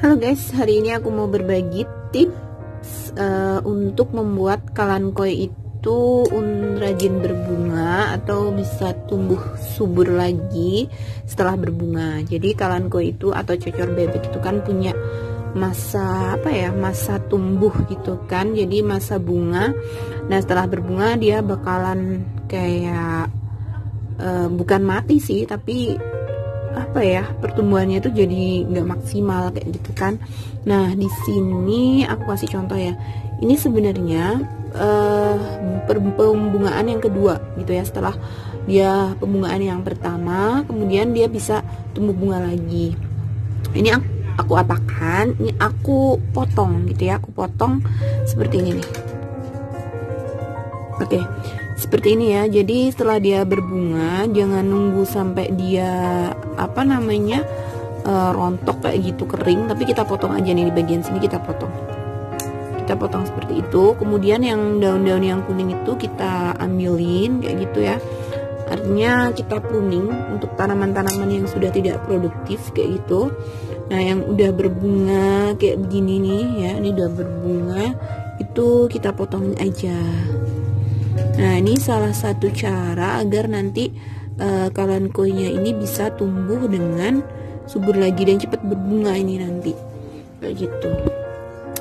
Halo guys, hari ini aku mau berbagi tips uh, untuk membuat kalankoi itu un rajin berbunga atau bisa tumbuh subur lagi setelah berbunga. Jadi kalankoi itu atau cocor bebek itu kan punya masa apa ya masa tumbuh gitu kan jadi masa bunga nah setelah berbunga dia bakalan kayak uh, bukan mati sih tapi apa ya pertumbuhannya itu jadi nggak maksimal kayak gitu kan. Nah di sini aku kasih contoh ya. Ini sebenarnya uh, pembungaan yang kedua gitu ya setelah dia pembungaan yang pertama kemudian dia bisa tumbuh bunga lagi. Ini aku, aku apakan ini aku potong gitu ya aku potong seperti ini nih. Oke seperti ini ya jadi setelah dia berbunga jangan nunggu sampai dia apa namanya uh, rontok kayak gitu kering tapi kita potong aja nih di bagian sini kita potong. Kita potong seperti itu. Kemudian yang daun-daun yang kuning itu kita ambilin kayak gitu ya. Artinya kita pruning untuk tanaman-tanaman yang sudah tidak produktif kayak gitu. Nah yang udah berbunga kayak begini nih ya ini udah berbunga itu kita potongin aja Nah, ini salah satu cara agar nanti uh, kalankoinya ini bisa tumbuh dengan subur lagi dan cepat berbunga ini nanti. Kayak gitu.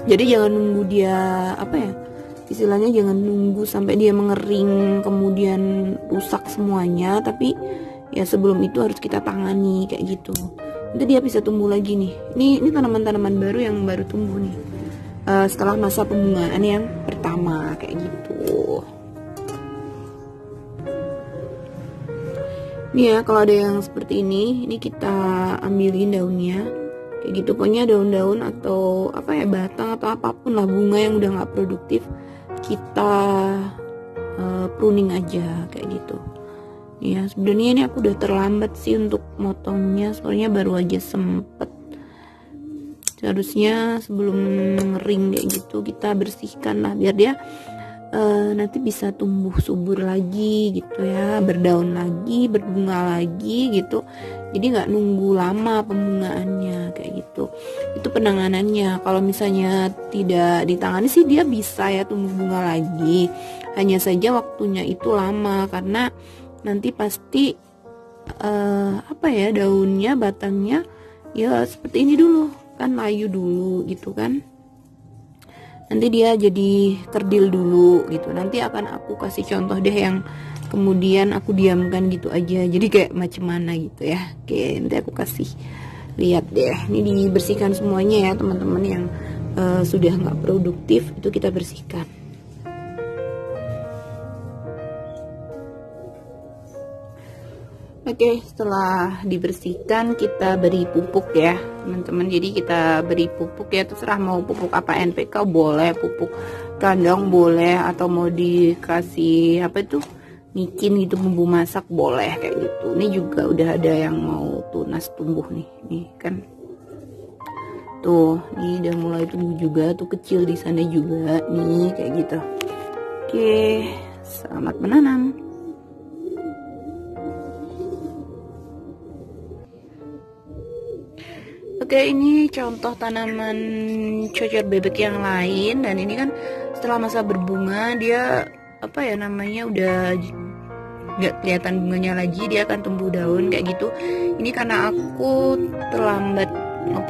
Jadi jangan nunggu dia apa ya? Istilahnya jangan nunggu sampai dia mengering kemudian rusak semuanya, tapi ya sebelum itu harus kita tangani kayak gitu. Nanti dia bisa tumbuh lagi nih. Ini ini tanaman-tanaman baru yang baru tumbuh nih. Uh, setelah masa pembungaan yang pertama kayak gitu. Nih ya kalau ada yang seperti ini ini kita ambilin daunnya. Kayak gitu pokoknya daun-daun atau apa ya batang atau apa pun lah bunga yang udah nggak produktif kita uh, pruning aja kayak gitu. Ya sebenarnya ini aku udah terlambat sih untuk motongnya soalnya baru aja sempet. Seharusnya sebelum ngering kayak gitu kita bersihkan lah biar dia uh, nanti bisa tumbuh subur lagi gitu ya berdaun lagi berbunga lagi gitu. Jadi nggak nunggu lama pembungaannya kayak gitu. Itu penanganannya. Kalau misalnya tidak ditangani sih dia bisa ya tumbuh bunga lagi. Hanya saja waktunya itu lama karena nanti pasti uh, apa ya daunnya batangnya ya seperti ini dulu. Kan layu dulu gitu kan nanti dia jadi kerdil dulu gitu. Nanti akan aku kasih contoh deh yang kemudian aku diamkan gitu aja. Jadi kayak macam mana gitu ya. Oke nanti aku kasih lihat deh. Ini dibersihkan semuanya ya teman-teman yang uh, sudah nggak produktif itu kita bersihkan Oke, setelah dibersihkan kita beri pupuk ya, teman-teman. Jadi kita beri pupuk ya, terserah mau pupuk apa NPK boleh, pupuk kandang boleh, atau mau dikasih apa itu micin gitu bumbu masak boleh kayak gitu. Ini juga udah ada yang mau tunas tumbuh nih, nih kan. Tuh, ini udah mulai tumbuh juga, tuh kecil di sana juga nih kayak gitu. Oke, selamat menanam. Oke ini contoh tanaman cocor bebek yang lain. Dan ini kan setelah masa berbunga dia apa ya namanya udah nggak kelihatan bunganya lagi dia akan tumbuh daun kayak gitu. Ini karena aku terlambat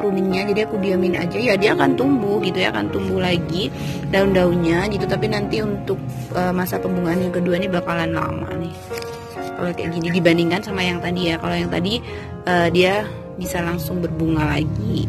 pruningnya jadi aku diamin aja ya dia akan tumbuh gitu ya akan tumbuh lagi daun-daunnya gitu. Tapi nanti untuk uh, masa pembungaan yang kedua ini bakalan lama nih. Kalau kayak gini dibandingkan sama yang tadi ya. Kalau yang tadi uh, dia bisa langsung berbunga lagi